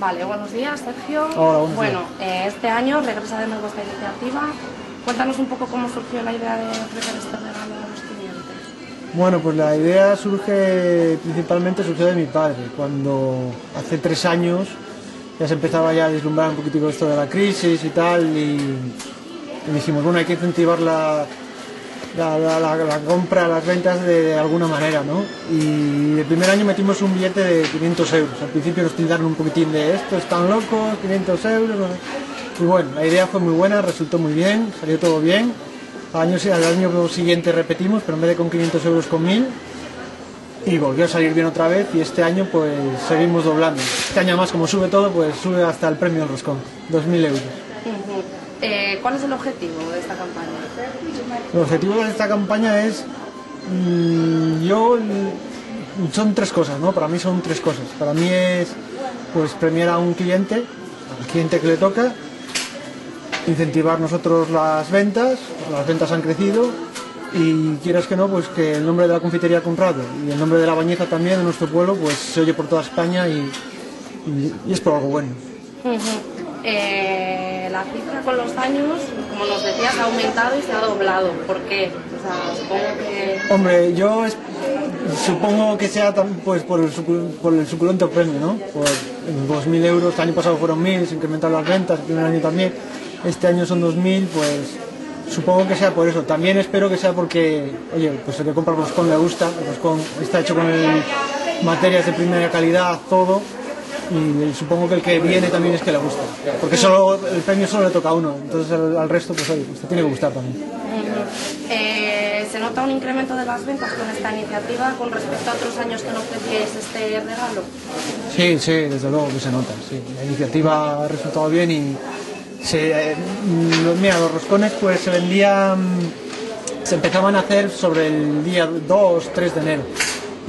Vale, buenos días, Sergio. Hola, buenos bueno, eh, este año regresa de nuevo esta iniciativa. Cuéntanos un poco cómo surgió la idea de ofrecer este regalo a los clientes. Bueno, pues la idea surge, principalmente surgió de mi padre, cuando hace tres años ya se empezaba ya a deslumbrar un poquitico esto de la crisis y tal, y, y dijimos, bueno, hay que incentivar la, la, compra, las ventas de, alguna manera, ¿no? Y el primer año metimos un billete de 500 euros. Al principio nos tildaron un poquitín de esto, están locos, 500 euros. Y bueno, la idea fue muy buena, resultó muy bien, salió todo bien. Al año, al año siguiente repetimos, pero en vez de con 500 euros con 1000. Y volvió a salir bien otra vez y este año pues seguimos doblando. Este año además como sube todo, pues sube hasta el premio del roscón, 2.000 euros. Eh, ¿Cuál es el objetivo de esta campaña? El objetivo de esta campaña es, mm, yo, son tres cosas, ¿no? Para mí son tres cosas. Para mí es, pues, premiar a un cliente, al cliente que le toca, incentivar nosotros las ventas, las ventas han crecido y quieras que no, pues que el nombre de la confitería Conrado y el nombre de la bañeza también de nuestro pueblo, pues se oye por toda España y, es por algo bueno. La cifra con los años, como nos decías, ha aumentado y se ha doblado. ¿Por qué? O sea, supongo que... Hombre, yo supongo que sea pues por el, suculento premio, ¿no? Por 2.000 euros, el año pasado fueron 1.000, se incrementaron las ventas, el primer año también, este año son 2.000, pues supongo que sea por eso. También espero que sea porque, oye, pues el que compra el roscón le gusta, el roscón está hecho con materias de primera calidad, todo, supongo que el que viene también es que le gusta. Porque solo el premio solo le toca a uno, entonces al, al resto, pues oye, pues tiene que gustar también. Eh, ¿Se nota un incremento de las ventas con esta iniciativa con respecto a otros años que no ofrecíais este regalo? Sí, sí, desde luego que se nota. Sí. La iniciativa ha resultado bien y se, eh, mira, los roscones pues se vendían, se empezaban a hacer sobre el día 2, 3 de enero.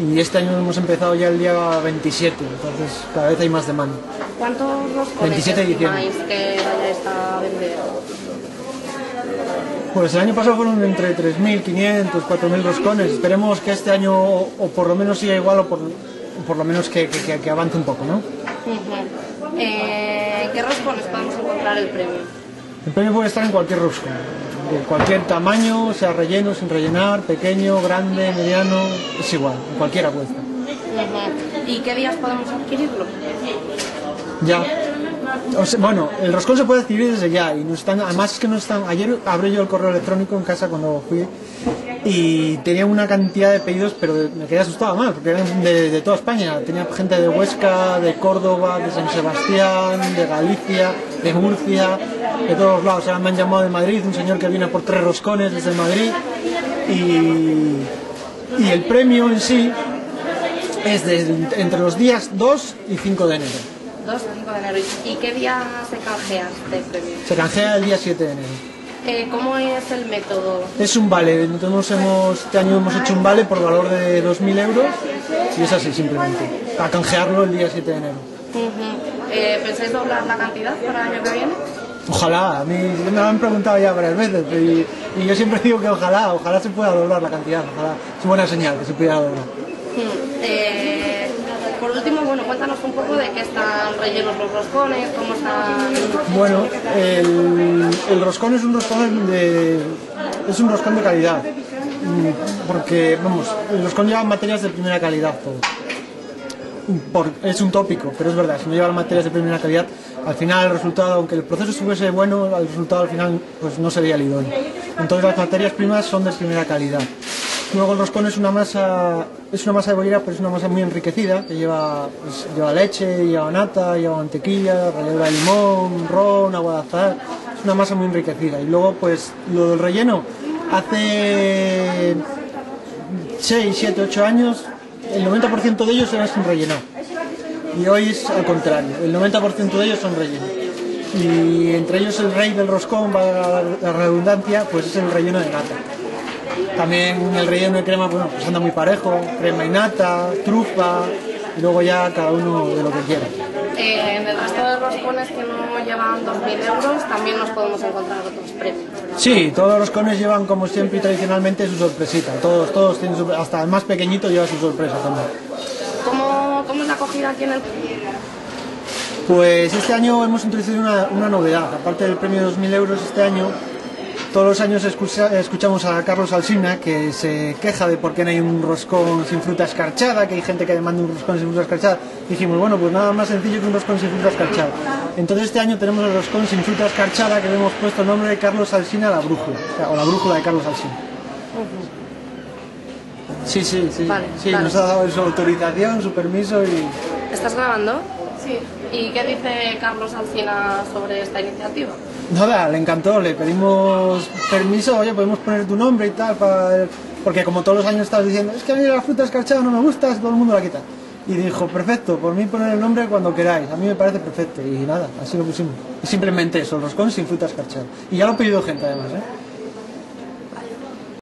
Y este año hemos empezado ya el día 27, entonces cada vez hay más demanda. ¿Cuántos roscones 27 de diciembre. estimáis que vayáis a vender? Pues el año pasado fueron entre 3.500, 4.000 roscones. Esperemos que este año o, por lo menos siga igual o por, o por lo menos que, que- avance un poco, ¿no? Eh, ¿En qué roscones podemos encontrar el premio? El premio puede estar en cualquier roscón, de cualquier tamaño, sea relleno, sin rellenar, pequeño, grande, mediano, es igual, en estar. Ujú. ¿Y qué días podemos adquirirlo? Ya. O sea, bueno, el roscón se puede adquirir desde ya y no están, además es que no están. Ayer abrí yo el correo electrónico en casa cuando fui y tenía una cantidad de pedidos, pero me quedé asustado más porque eran de, de toda España. Tenía gente de Huesca, de Córdoba, de San Sebastián, de Galicia, de Murcia, de todos lados. Ahora me han llamado de Madrid, un señor que viene por tres roscones desde Madrid y, y el premio en sí es de, entre los días 2 y 5 de enero. 2 o 5 de enero. ¿Y- ¿Y qué día se canjea este premio? Se canjea el día 7 de enero. Eh, ¿Cómo es el método? Es un vale, nosotros hemos, este año hemos hecho un vale por valor de 2.000 euros y es así simplemente, a canjearlo el día 7 de enero. Ujú. Eh, ¿Pensáis doblar la cantidad para el año que viene? Ojalá, a mí me lo han preguntado ya varias veces y, y yo siempre digo que ojalá, ojalá se pueda doblar la cantidad, ojalá, es buena señal que se pudiera doblar. Mm, eh, por último, bueno, cuéntanos un poco de qué están rellenos los roscones, cómo están... Bueno, el, el roscón es un roscón de, es un roscón de calidad, Mm, porque, vamos, el roscón lleva materias de primera calidad todo. Es un tópico, pero es verdad, si no lleva materias de primera calidad, al final el resultado, aunque el proceso estuviese bueno, el resultado al final pues no sería el idóneo. Entonces las materias primas son de primera calidad. Luego el roscón es una masa, es una masa de bollería, pero es una masa muy enriquecida, que lleva, pues, lleva leche, lleva nata, lleva mantequilla, ralladura de limón, ron, agua de azahar, es una masa muy enriquecida. Y luego pues lo del relleno, hace 6, 7, 8 años, el 90% de ellos eran sin rellenar. Y hoy es al contrario, el 90% de ellos son rellenos. Y entre ellos el rey del roscón, para la, la redundancia, pues es el relleno de nata. También el relleno de crema, bueno, pues anda muy parejo, crema y nata, trufa, y luego ya cada uno de lo que quiera. Eh, en el resto de roscones que no llevan 2.000 euros también nos podemos encontrar otros premios. Sí, todos los cones llevan como siempre y tradicionalmente su sorpresita. Todos, todos tienen su, hasta el más pequeñito lleva su sorpresa también. ¿Cómo, cómo es la acogida aquí en el Pues este año hemos introducido una, una novedad. Aparte del premio de 2.000 euros este año, todos los años escucha- escuchamos a Carlos Alsina que se queja de por qué no hay un roscón sin fruta escarchada, que hay gente que demanda un roscón sin fruta escarchada. Dijimos, bueno, pues nada más sencillo que un roscón sin fruta escarchada. Entonces este año tenemos el roscón sin fruta escarchada que le hemos puesto el nombre de Carlos Alsina la brújula, o la brújula de Carlos Alsina. Sí, sí, sí. Vale, sí, vale. nos ha dado su autorización, su permiso y... ¿Estás grabando? Sí. ¿Y qué dice Carlos Alcina sobre esta iniciativa? Nada, le encantó, le pedimos permiso, oye, podemos poner tu nombre y tal, porque como todos los años estás diciendo, es que a mí la fruta escarchada no me gusta, todo el mundo la quita. Y dijo, perfecto, por mí poner el nombre cuando queráis, a mí me parece perfecto. Y nada, así lo pusimos. Simplemente eso, roscón sin fruta escarchada. Y ya lo ha pedido gente además, ¿eh?